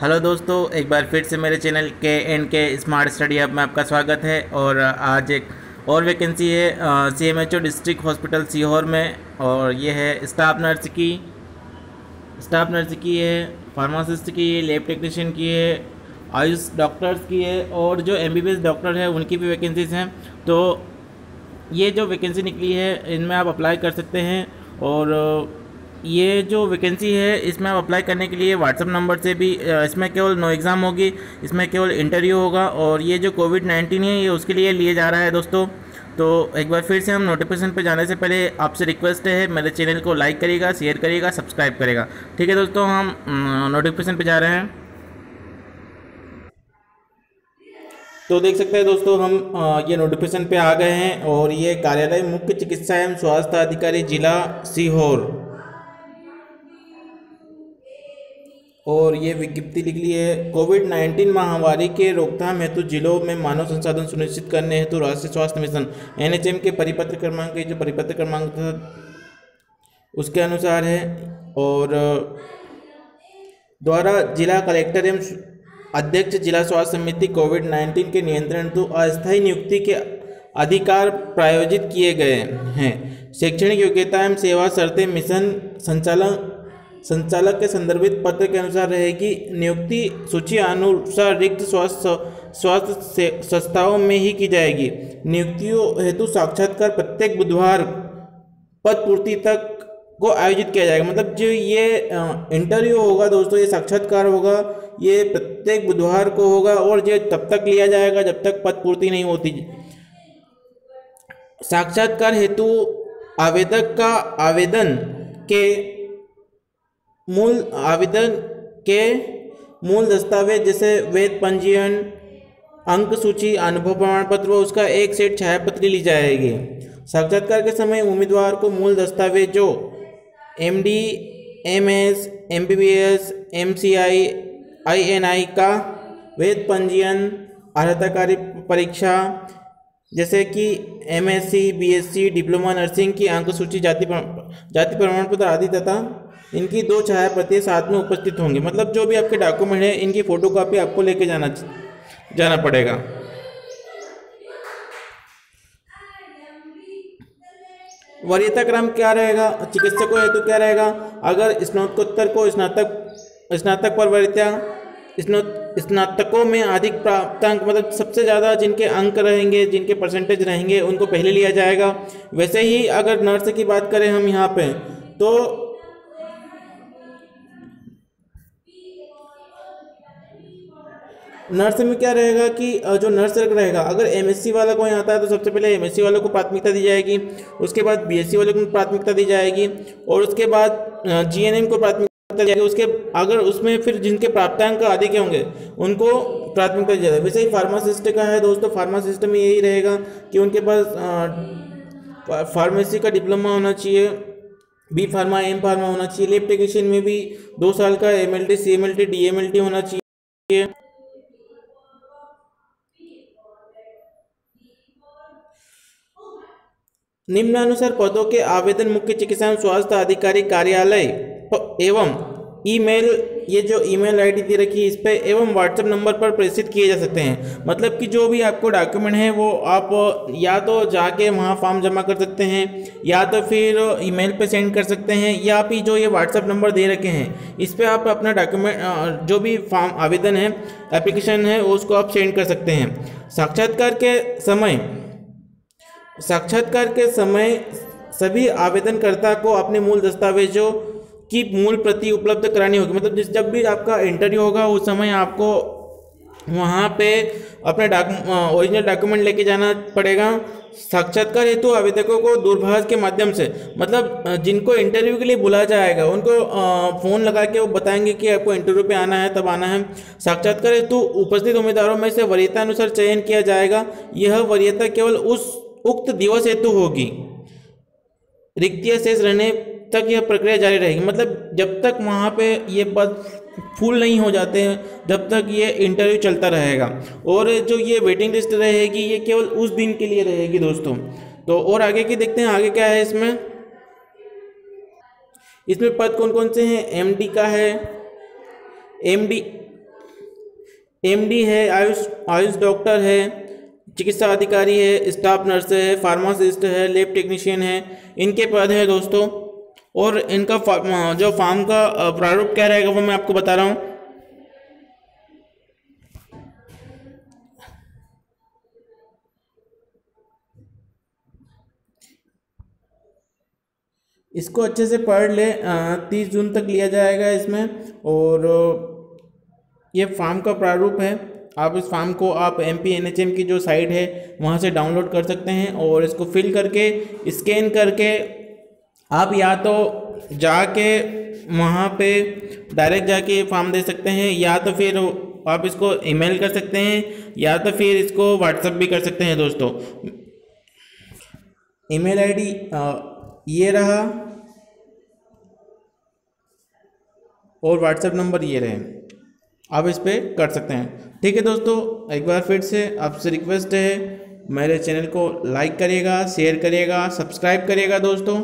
Hello दोस्तों, एक बार फिर से मेरे चैनल के एन के स्मार्ट स्टडी हब में आपका स्वागत है और आज एक और वैकेंसी है C M H O district hospital Sehore में और ये है स्टाफ नर्स की। स्टाफ नर्स की है, फार्मासिस्ट की है, लैब टेक्नीशियन की है, आयुष डॉक्टर्स की है और जो M B B S doctor है, उनकी भी वैकेंसीज हैं। तो ये जो वैकेंसी निकली है, इनमें आप अप्लाई कर सकते हैं और ये जो वैकेंसी है, इसमें आप अप्लाई करने के लिए व्हाट्सअप नंबर से भी इसमें केवल नो एग्ज़ाम होगी, इसमें केवल इंटरव्यू होगा और ये जो कोविड नाइन्टीन है, ये उसके लिए लिए जा रहा है दोस्तों। तो एक बार फिर से हम नोटिफिकेशन पे जाने से पहले आपसे रिक्वेस्ट है, मेरे चैनल को लाइक करिएगा शेयर करिएगा सब्सक्राइब करेगा ठीक है दोस्तों, हम नोटिफिकेशन पे जा रहे हैं। तो देख सकते हैं दोस्तों, हम ये नोटिफिकेशन पे आ गए हैं और ये कार्यालय मुख्य चिकित्सा एवं स्वास्थ्य अधिकारी जिला सीहोर। और ये विज्ञप्ति लिख ली है कोविड नाइन्टीन महामारी के रोकथाम हेतु जिलों में मानव संसाधन सुनिश्चित करने हेतु राष्ट्रीय स्वास्थ्य मिशन, एनएचएम के परिपत्र क्रमांक जो परिपत्र क्रमांक था, उसके अनुसार है और, द्वारा जिला कलेक्टर एवं अध्यक्ष जिला स्वास्थ्य समिति कोविड नाइन्टीन के नियंत्रण तो अस्थायी नियुक्ति के अधिकार प्रायोजित किए गए हैं। शैक्षणिक योग्यता एवं सेवा शर्तें मिशन संचालन संचालक के संदर्भित पत्र के अनुसार रहेगी नियुक्ति सूची अनुसार रिक्त स्वास्थ्य स्वास्थ्य संस्थाओं में ही की जाएगी। नियुक्तियों हेतु साक्षात्कार प्रत्येक बुधवार पद पूर्ति तक को आयोजित किया जाएगा। मतलब जो ये इंटरव्यू होगा दोस्तों, ये साक्षात्कार होगा, ये प्रत्येक बुधवार को होगा और ये तब तक लिया जाएगा जब तक पद पूर्ति नहीं होती। साक्षात्कार हेतु आवेदक का आवेदन के मूल आवेदन के मूल दस्तावेज़ जैसे वेद, पंजीयन, अंक सूची, अनुभव प्रमाण पत्र व उसका एक सेट छायापत्री ली जाएगी। साक्षात्कार के समय उम्मीदवार को मूल दस्तावेज़ जो M D M S M B B S M C I I N I का वेद, पंजीयन, अर्हताकारी परीक्षा जैसे कि M S C B S C diploma, nursing की अंक सूची, जाति जाति प्रमाण पत्र आदि तथा इनकी दो छाया प्रति साथ में उपस्थित होंगे। मतलब जो भी आपके डॉक्यूमेंट है, इनकी फ़ोटो कॉपी आपको लेके जाना जाना पड़ेगा। वरीयता क्रम क्या रहेगा? चिकित्सकों हेतु क्या रहेगा? अगर स्नातकोत्तर को स्नातक स्नातक पर वरीयता स्नातकों में अधिक प्राप्तांक मतलब सबसे ज़्यादा जिनके अंक रहेंगे, जिनके परसेंटेज रहेंगे, उनको पहले लिया जाएगा। वैसे ही अगर नर्स की बात करें हम यहाँ पे तो नर्स में क्या रहेगा कि जो नर्स रहेगा, अगर एमएससी वाला कोई आता है तो सबसे पहले एमएससी वालों को प्राथमिकता दी जाएगी, उसके बाद बीएससी वालों को प्राथमिकता दी जाएगी, और उसके बाद जीएनएम को प्राथमिकता दी जाएगी, उसके, अगर उसमें फिर जिनके प्राप्तांक अधिक होंगे, उनको प्राथमिकता दी जाएगी। वैसे ही फार्मासिस्ट का है दोस्तों फार्मासिस्ट में यही रहेगा कि उनके पास फार्मेसी का डिप्लोमा होना चाहिए बी फार्मा एम फार्मा होना चाहिए लेब टेक्नीशियन में भी दो साल का M L T C M L T D M L T होना चाहिए। निम्नानुसार पदों के आवेदन मुख्य चिकित्सा एवं स्वास्थ्य अधिकारी कार्यालय एवं ईमेल, ये जो ईमेल आईडी दे रखी है इस पर एवं व्हाट्सएप नंबर पर प्रेषित किए जा सकते हैं। मतलब कि जो भी आपको डॉक्यूमेंट है, वो आप या तो जाके वहाँ फॉर्म जमा कर सकते हैं, या तो फिर ईमेल पे सेंड कर सकते हैं, या फिर जो ये व्हाट्सएप नंबर दे रखे हैं, इस पर आप अपना डॉक्यूमेंट जो भी फॉर्म, आवेदन है, एप्लीकेशन है, उसको आप सेंड कर सकते हैं। साक्षात्कार के समय साक्षात्कार के समय सभी आवेदनकर्ता को अपने मूल दस्तावेजों की मूल प्रति उपलब्ध करानी होगी। मतलब जिस जब भी आपका इंटरव्यू होगा, उस समय आपको वहाँ पे अपने डाक ओरिजिनल डॉक्यूमेंट लेके जाना पड़ेगा। साक्षात्कार हेतु आवेदकों को दूरभाष के माध्यम से मतलब जिनको इंटरव्यू के लिए बुलाया जाएगा, उनको फ़ोन लगा के वो बताएँगे कि आपको इंटरव्यू पे आना है, तब आना है। साक्षात्कार हेतु उपस्थित उम्मीदवारों में से वरीयता अनुसार चयन किया जाएगा। यह वरीयता केवल उस उक्त दिवस हेतु होगी। रिक्तियाँ शेष रहने तक यह प्रक्रिया जारी रहेगी। मतलब जब तक वहाँ पे ये पद फुल नहीं हो जाते हैं जब तक ये इंटरव्यू चलता रहेगा। और जो ये वेटिंग लिस्ट रहेगी, ये केवल उस दिन के लिए रहेगी दोस्तों। तो और आगे की देखते हैं, आगे क्या है इसमें? इसमें पद कौन कौन से हैं? एमडी का है। एमडी एमडी है, आयुष आयुष डॉक्टर है। चिकित्सा अधिकारी है स्टाफ नर्स है फार्मासिस्ट है लेब टेक्नीशियन है। इनके पद है दोस्तों, और इनका जो फार्म का प्रारूप क्या रहेगा वो मैं आपको बता रहा हूँ। इसको अच्छे से पढ़ ले तीस जून तक लिया जाएगा इसमें, और ये फार्म का प्रारूप है। आप इस फॉर्म को आप M P N H M की जो साइट है, वहाँ से डाउनलोड कर सकते हैं और इसको फिल करके, स्कैन करके, आप या तो जाके वहाँ पे डायरेक्ट जाके फॉर्म दे सकते हैं, या तो फिर आप इसको ईमेल कर सकते हैं, या तो फिर इसको व्हाट्सअप भी कर सकते हैं दोस्तों। ईमेल आईडी ये रहा और व्हाट्सएप नंबर ये रहे। आप इस पर कर सकते हैं। ठीक है दोस्तों, एक बार फिर से आपसे रिक्वेस्ट है, मेरे चैनल को लाइक करिएगा शेयर करिएगा सब्सक्राइब करिएगा दोस्तों।